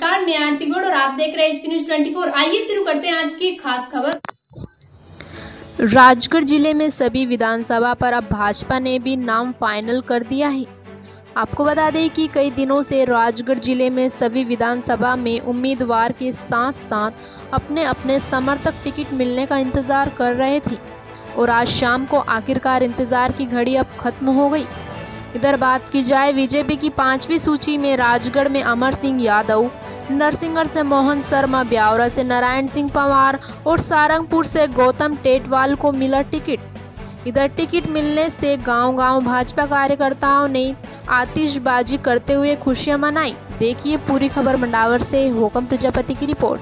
नमस्कार, मैं आरती गौड़ और आप देख रहे हैं एचपी न्यूज़ 24 आइए शुरू करते हैं आज की खास खबर। राजगढ़ ज़िले में सभी विधानसभा पर अब भाजपा ने भी नाम फाइनल कर दिया है। आपको बता दें कि कई दिनों से राजगढ़ ज़िले में सभी विधानसभा में उम्मीदवार के साथ साथ अपने अपने समर्थक टिकट मिलने का इंतज़ार कर रहे थे और आज शाम को आखिरकार इंतज़ार की घड़ी अब खत्म हो गई। इधर बात की जाए बीजेपी की पांचवी सूची में राजगढ़ में अमर सिंह यादव नरसिंहगढ़ से मोहन शर्मा, ब्यावरा से नारायण सिंह पवार और सारंगपुर से गौतम टेटवाल को मिला टिकट। इधर टिकट मिलने से गांव-गांव भाजपा कार्यकर्ताओं ने आतिशबाजी करते हुए खुशियाँ मनाई। देखिए पूरी खबर मंडावर से, होकम प्रजापति की रिपोर्ट।